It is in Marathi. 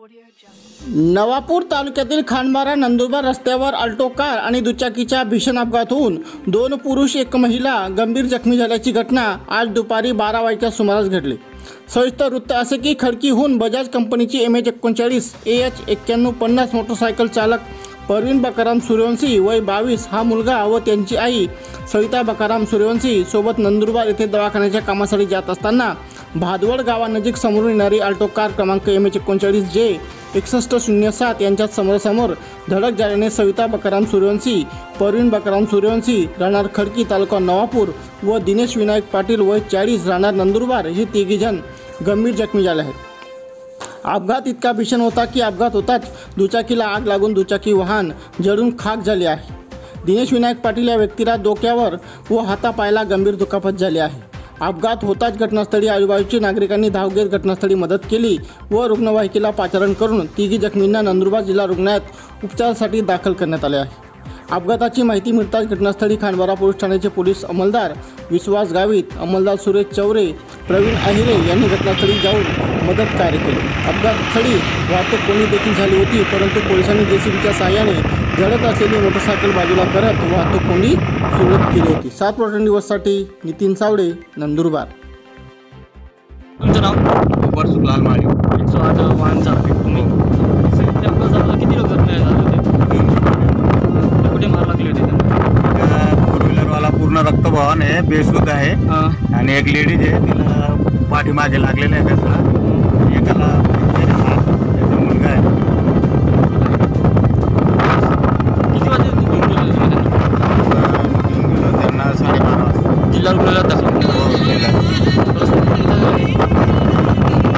नवापूर तालुक्यातील खानबारा नंदुरबार रस्त्यावर अल्टो कार आणि दुचाकीच्या भीषण अपघात होऊन दोन पुरुष एक महिला गंभीर जखमी झाल्याची घटना आज दुपारी बारा वाजच्या सुमारास घडली. सविस्तर वृत्त असे की खडकीहून बजाज कंपनीची एम एच एकोणचाळीस ए एच एक्क्याण्णव पन्नास मोटरसायकल चालक परवीन बकाराम सूर्यवंशी वय बावीस हा मुलगा व त्यांची आई सविता बकाराम सूर्यवंशी सोबत नंदुरबार येथे दवाखान्याच्या कामासाठी जात असताना भादवड गावानजीक समोरून येणारी अल्टो कार क्रमांक एम एच एकोणचाळीस जे एकसष्ट शून्य सात यांच्यात समोरासमोर धडक झाल्याने सविता बकराम सूर्यवंशी परवीन बकराम सूर्यवंशी राहणार खडकी तालुका नवापूर व दिनेश विनायक पाटील वय चाळीस राहणार नंदुरबार हे तिघीजण गंभीर जखमी झाले आहेत. अपघात इतका भीषण होता की अपघात होताच दुचाकीला आग लागून दुचाकी वाहन जळून खाक झाले आहे. दिनेश विनायक पाटील या व्यक्तीला डोक्यावर व हातापायाला गंभीर दुखापत झाली आहे. अपघात होताच घटनास्थळी आजूबाजूची नागरिकांनी धाव घेत घटनास्थळी मदत केली व रुग्णवाहिकेला पाचारण करून तिघी जखमींना नंदुरबार जिल्हा रुग्णालयात उपचारासाठी दाखल करण्यात आले आहे. अपघाताची माहिती मिळताच घटनास्थळी खानबारा पोलीस ठाण्याचे पोलीस अंमलदार विश्वास गावित अंमलदार सुरेश चौरे प्रवीण अहिरे यांनी घटनास्थळी जाऊन मदत कार्य केले. अपघातस्थळी वाहतूक कोणी देखील झाली होती परंतु पोलिसांनी जेसीबीच्या सहाय्याने जळत असलेली मोटरसायकल बाजूला करत वाहतूक कोंडी सुरळीत केली होती. सात पर्यटन दिवससाठी नितीन सावडे नंदुरबार. तुमचं नाव? उपर सुखलाल माळी. एकशे आठ वाहन आहे तुम्ही? अपघाताला किती लोक कुठे मार लागली होती फोर व्हीलरवाला पूर्ण रक्तभवन आहे बेशुद्ध आहे. हां. आणि एक लेडीज आहे तिला पाठीमागे लागलेलं आहे त्याचा. वाजता जिल्हा रुग्णालयात दाखल